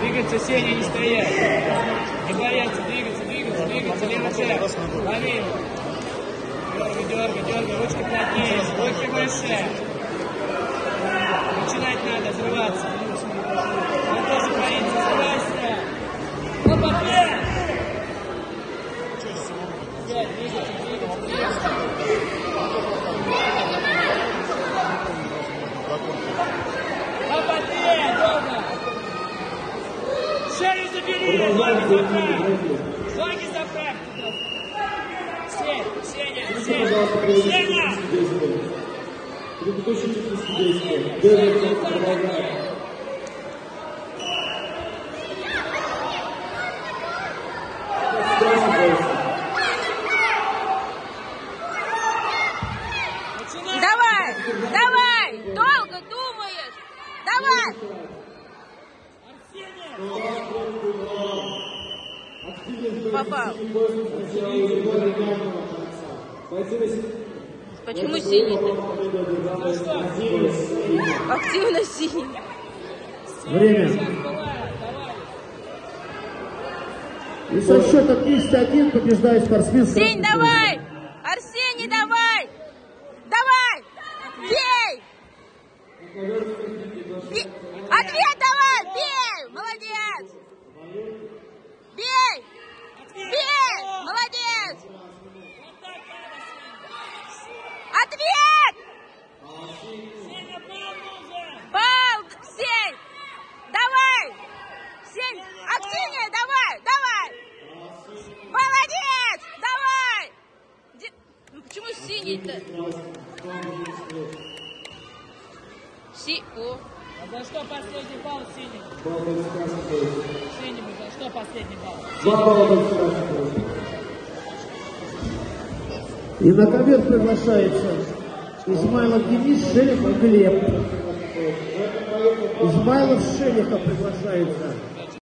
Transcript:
Двигаться, Сеня, не стоять. Не бояться, двигаться, двигаться, двигаться. Левый шаг. Лови. Дергай, дергай, дергай. Ручки плотнее, руки выше. Начинать надо, взрываться. Он тоже боится, взрывайся. Опа, пять. Давай, долго думаешь. Давай. Арсений. Попал. Почему синий-то? Активно синий. Время. И со счетом 201 побеждает спортсмен. Сень, давай. Арсений, давай. Давай. Бей. Бей. Ответ давай. Бей. Молодец. Бей. Бей. Молодец. Вот так надо, Ответ. Сеня. Сеня, бал нужен. Бал, Сень. Давай. Сень, активнее, давай, давай. Молодец, давай. Де- Ну, Почему синий-то? Си... О. А за что последний балл синему? Синему за что последний балл? Два балла. И на ковер приглашается Измайлов Денис, Шелихов Глеб. Измайлов Шелихов приглашается.